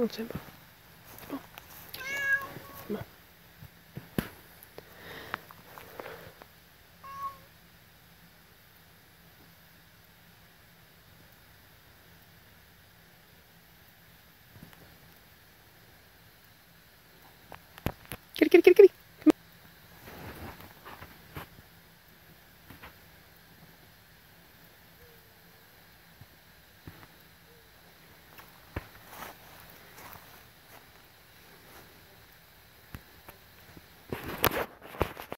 Non sembra. Oh. Ma. Kiri kiri kiri kiri.